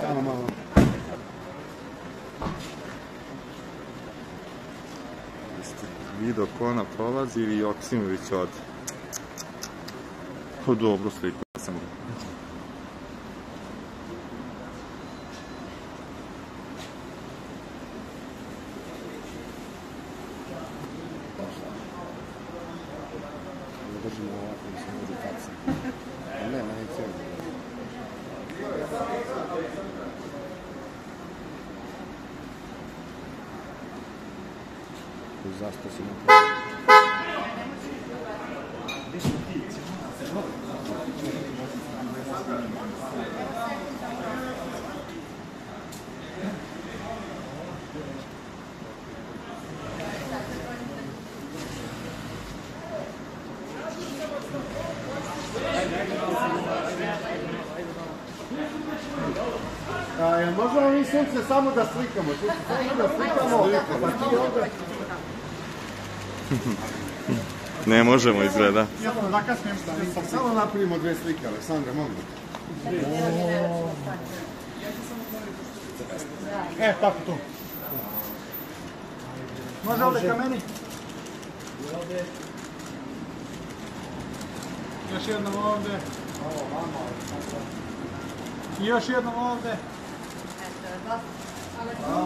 Samo malo. Vido ko ona prolazi ili Joksimović od... Pa dobro sliku. Držimo i sam edukaciju. Nema ni cijelo. Zašto si na A, jel možemo mi sunce samo da slikamo? Sunce samo da slikamo. Pa ti onda... Ne možemo izgleda. Samo zakasnijem Samo napravimo dve slike, Aleksandra, mogu. E, tako tu. Može ovdje ka meni? Još jednom ovdje. I još jednom ovdje. Mamu